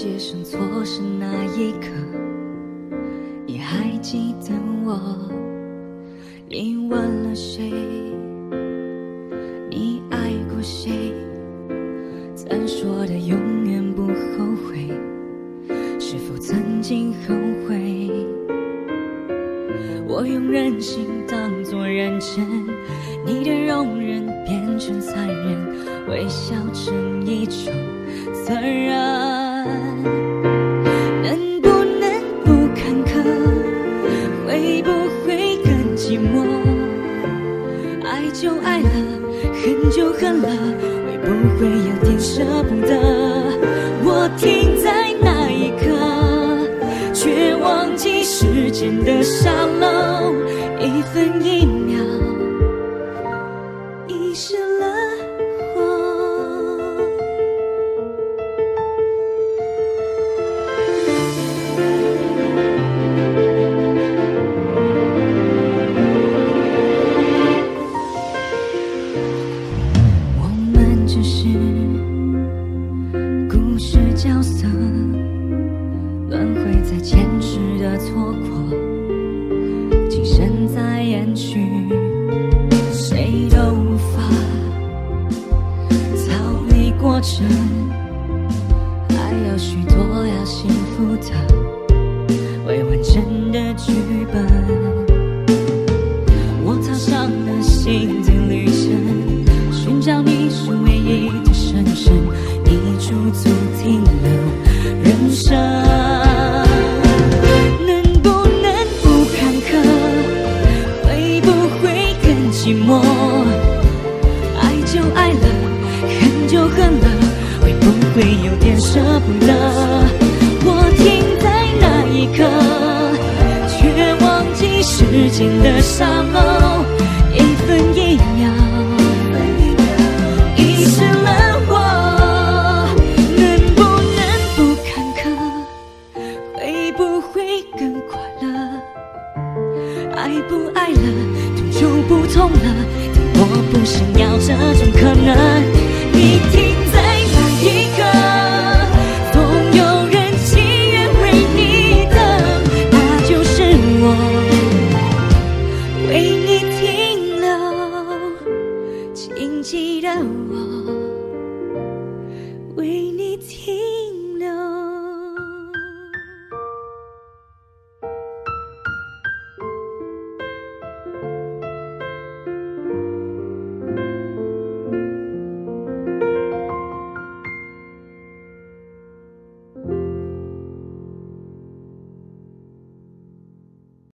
在街上错失那一刻，你还记得我？你问了谁？你爱过谁？曾说的永远不后悔，是否曾经后悔？我用任性当作认真，你的容忍变成残忍，微笑成一种责任。寂寞？爱就爱了，恨就恨了，会不会有点舍不得？我停在那一刻，却忘记时间的沙漏，一分一秒遗失了程，还有许多要幸福的未完成的剧本。我踏上了新的旅程，寻找你是唯一的深深，你驻足停留人生。能不能不坎坷？会不会更寂寞？会有点舍不得？我停在那一刻。却忘记时间的沙漏，一分一秒遗失了我。能不能不坎坷？会不会更快乐？爱不爱了，痛就不痛了，但我不想要这种可能。你骗，我，